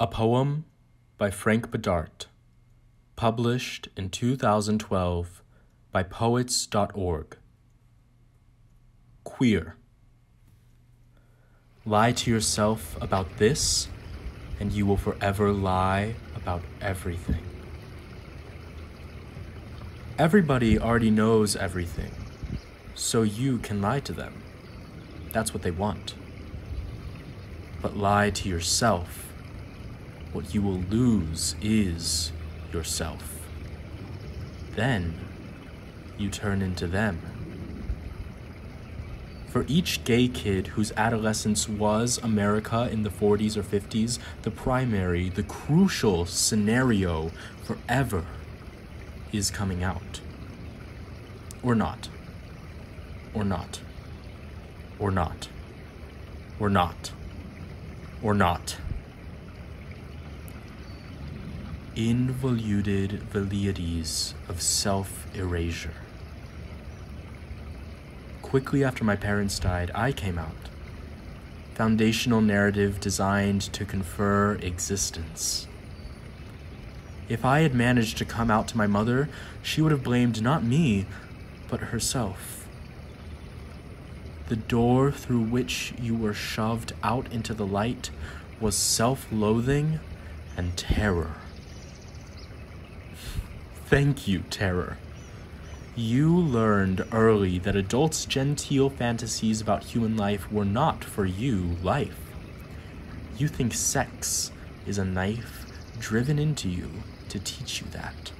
A poem by Frank Bidart, published in 2012 by Poets.org. Queer. Lie to yourself about this, and you will forever lie about everything. Everybody already knows everything, so you can lie to them. That's what they want. But lie to yourself what you will lose is yourself. Then you turn into them. For each gay kid whose adolescence was America in the 40s or 50s, the primary, the crucial scenario forever is coming out. Or not. Or not. Or not. Or not. Or not. Involuted velleities of self erasure. Quickly after my parents died, I came out. Foundational narrative designed to confer existence. If I had managed to come out to my mother, she would have blamed not me, but herself. The door through which you were shoved out into the light was self loathing and terror. Thank you, Terror. You learned early that adults' genteel fantasies about human life were not for you life. You think sex is a knife driven into you to teach you that.